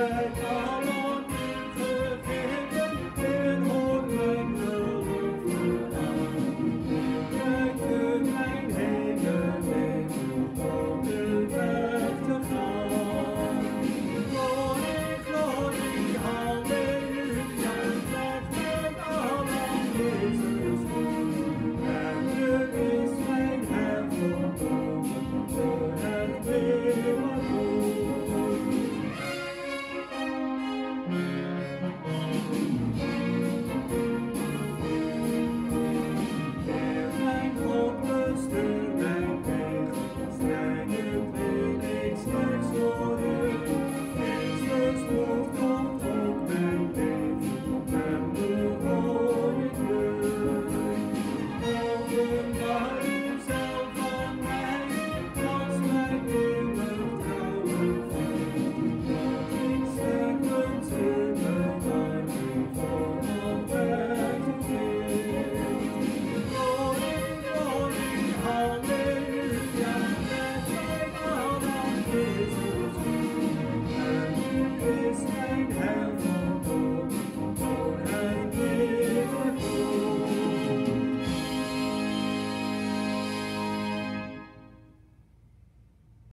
overcome.